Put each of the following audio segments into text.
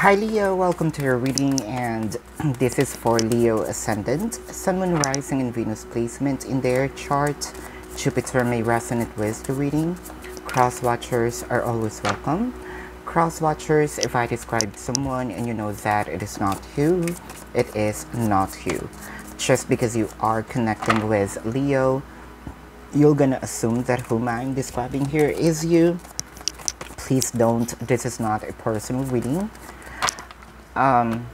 Hi Leo, welcome to your reading and this is for Leo Ascendant, Sun, Moon, Rising and Venus placement in their chart. Jupiter may resonate with the reading. Cross watchers are always welcome. Cross watchers, if I describe someone and you know that it is not you, it is not you. Just because you are connecting with Leo, you're gonna assume that whom I'm describing here is you. Please don't, this is not a personal reading um,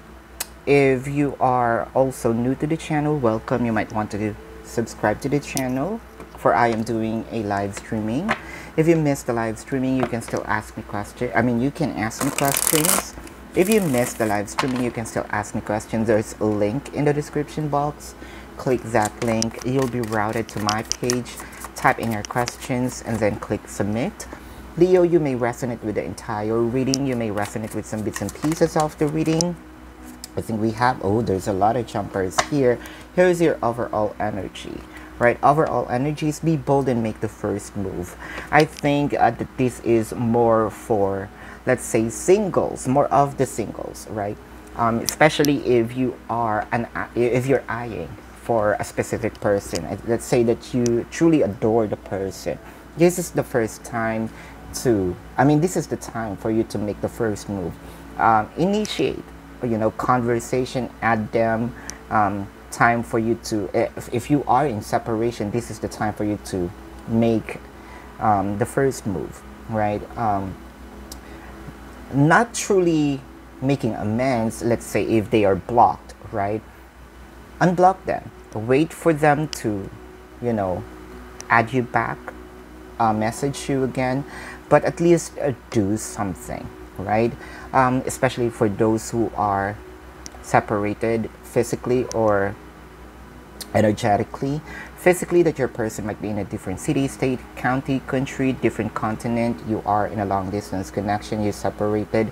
if you are also new to the channel welcome. You might want to subscribe to the channel for I am doing a live streaming. If you missed the live streaming you can still ask me questions I mean you can ask me questions. If you missed the live streaming you can still ask me questions. There's a link in the description box. Click that link. You'll be routed to my page. Type in your questions and then click submit Leo, you may resonate with the entire reading. You may resonate with some bits and pieces of the reading. I think we have, oh, there's a lot of jumpers here. Here's your overall energy, right? Overall energies, be bold and make the first move. I think uh, that this is more for, let's say, singles, more of the singles, right? Um, especially if you are an, if you're eyeing for a specific person. Let's say that you truly adore the person. This is the first time to i mean this is the time for you to make the first move. Um, initiate you know conversation add them um, time for you to if, if, you are in separation this is the time for you to make um, the first move right? Um, not truly making amends let's say if they are blocked right? Unblock them. Wait for them to you know add you back uh, message you again but at least uh, do something, right? Um, especially for those who are separated physically or energetically. Physically, that your person might be in a different city, state, county, country, different continent. You are in a long distance connection. You're separated.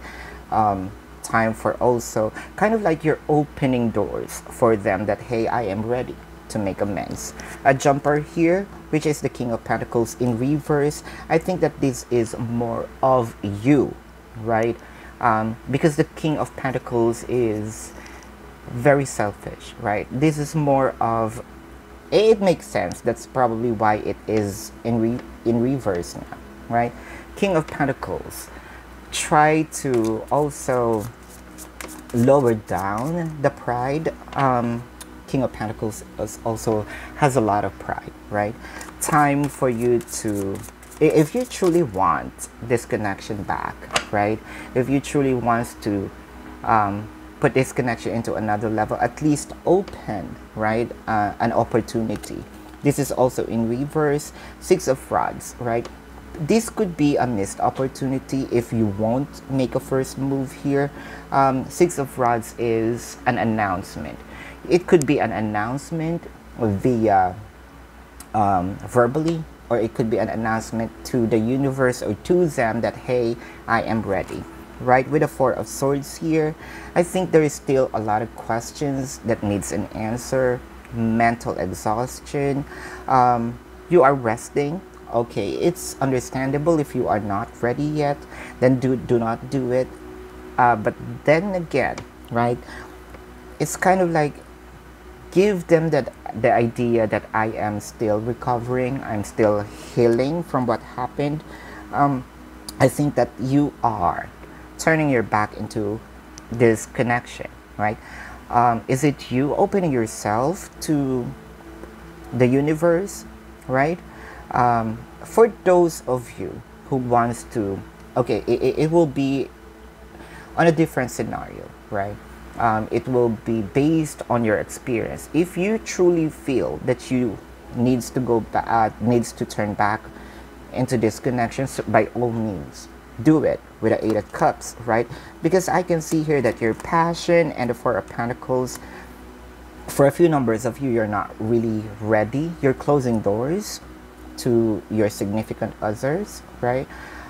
Um, time for also kind of like you're opening doors for them that hey, I am ready to make amends. A jumper here, which is the King of Pentacles in reverse, I think that this is more of you, right? Um, because the King of Pentacles is very selfish, right? This is more of, it makes sense. That's probably why it is in, re, in reverse now, right? King of Pentacles, try to also lower down the pride um, King of Pentacles also has a lot of pride, right? Time for you to, if you truly want this connection back, right? If you truly want to um, put this connection into another level, at least open, right? Uh, an opportunity. This is also in reverse. Six of Rods, right? this could be a missed opportunity if you won't make a first move here. Um, Six of Rods is an announcement. It could be an announcement via um, verbally, or it could be an announcement to the universe or to them that, hey, I am ready. Right, with the Four of Swords here, I think there is still a lot of questions that needs an answer. Mental exhaustion. Um, you are resting. Okay, it's understandable if you are not ready yet, then do, do not do it. Uh, but then again, right, it's kind of like give them that the idea that I am still recovering, I'm still healing from what happened. Um, I think that you are turning your back into this connection, right? Um, is it you opening yourself to the universe, right? Um, for those of you who wants to, okay, it, it will be on a different scenario, right? Um, it will be based on your experience. If you truly feel that you needs to go back, uh, needs to turn back into this connection, so by all means, do it with the Eight of Cups, right? Because I can see here that your passion and the Four of Pentacles, for a few numbers of you, you're not really ready. You're closing doors to your significant others, right?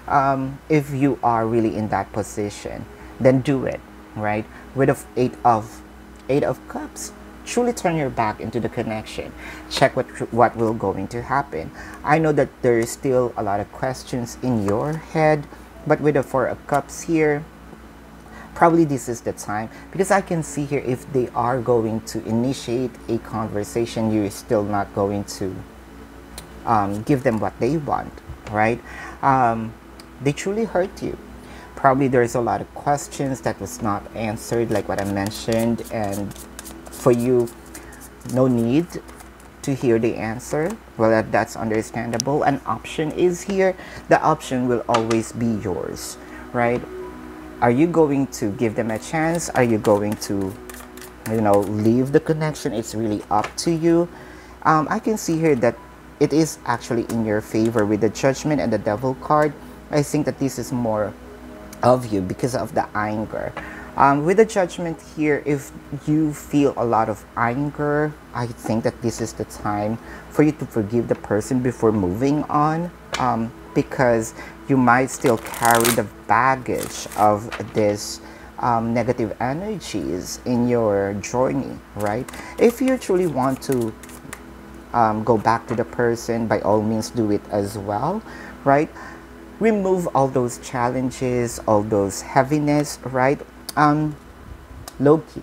Um, if you are really in that position, then do it right? With the eight of eight of cups, truly turn your back into the connection. Check what what will going to happen. I know that there is still a lot of questions in your head, but with the four of cups here, probably this is the time because I can see here if they are going to initiate a conversation, you're still not going to um, give them what they want, right? Um, they truly hurt you. Probably there's a lot of questions that was not answered, like what I mentioned, and for you, no need to hear the answer. Well, that, that's understandable. An option is here. The option will always be yours, right? Are you going to give them a chance? Are you going to, you know, leave the connection? It's really up to you. Um, I can see here that it is actually in your favor with the judgment and the devil card. I think that this is more of you because of the anger. Um, with the judgment here, if you feel a lot of anger, I think that this is the time for you to forgive the person before moving on um, because you might still carry the baggage of this um, negative energies in your journey, right? If you truly want to um, go back to the person, by all means do it as well, right? Remove all those challenges, all those heaviness, right? Um, low key,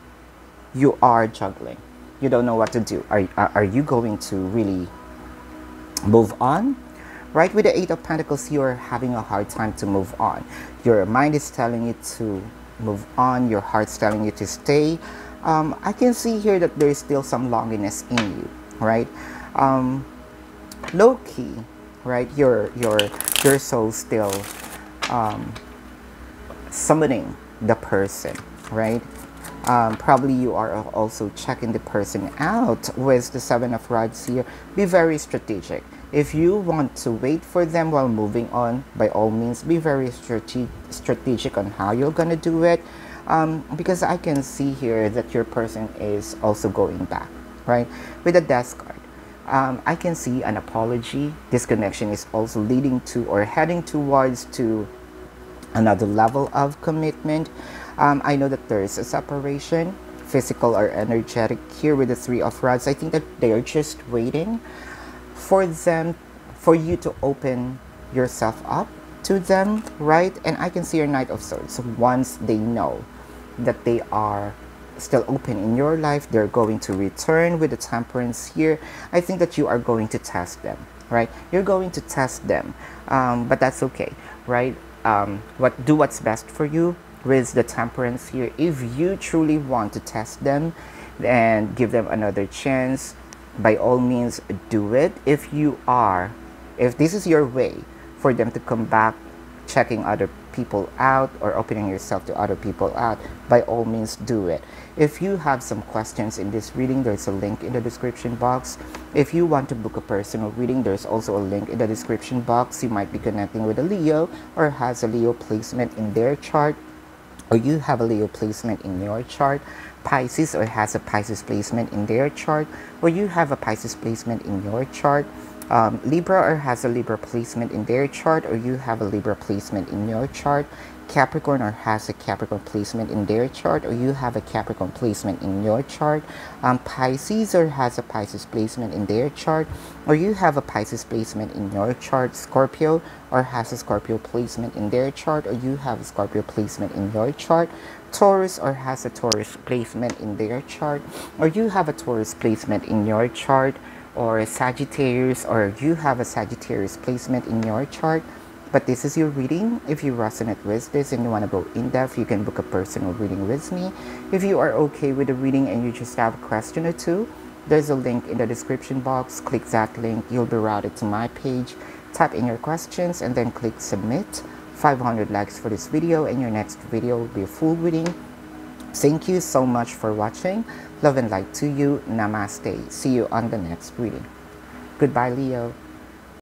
you are juggling. You don't know what to do. Are, are you going to really move on? Right? With the Eight of Pentacles, you're having a hard time to move on. Your mind is telling you to move on. Your heart's telling you to stay. Um, I can see here that there is still some longingness in you, right? um, low key, right? Your your your soul still um, summoning the person, right? Um, probably you are also checking the person out with the seven of rods here. Be very strategic. If you want to wait for them while moving on, by all means, be very strate strategic on how you're gonna do it. Um, because I can see here that your person is also going back, right? With a death card um, I can see an apology. This connection is also leading to or heading towards to another level of commitment. Um, I know that there is a separation, physical or energetic here with the three of rods. I think that they are just waiting for them, for you to open yourself up to them, right? And I can see your Knight of Swords once they know that they are still open in your life they're going to return with the temperance here i think that you are going to test them right? You're going to test them um, but that's okay right? Um, what do what's best for you with the temperance here. If you truly want to test them and give them another chance. By all means do it. If you are if this is your way for them to come back checking other people out or opening yourself to other people out, by all means do it. If you have some questions in this reading, there's a link in the description box. If you want to book a personal reading, there's also a link in the description box. You might be connecting with a Leo or has a Leo placement in their chart or you have a Leo placement in your chart, Pisces or has a Pisces placement in their chart, or you have a Pisces placement in your chart, um, Libra or has a Libra placement in their chart or you have a Libra placement in your chart Capricorn or has a Capricorn placement in their chart or you have a Capricorn placement in your chart um, Pisces or has a Pisces placement in their chart or you have a Pisces placement in your chart Scorpio or has a Scorpio placement in their chart or you have a Scorpio placement in your chart Taurus or has a Taurus placement in their chart or you have a Taurus placement in your chart or Sagittarius or you have a Sagittarius placement in your chart but this is your reading if you resonate with this and you want to go in depth you can book a personal reading with me. If you are okay with the reading and you just have a question or two there's a link in the description box. Click that link you'll be routed to my page. Type in your questions and then click submit. 500 likes for this video and your next video will be a full reading thank you so much for watching Love and light to you. Namaste. See you on the next reading. Goodbye, Leo.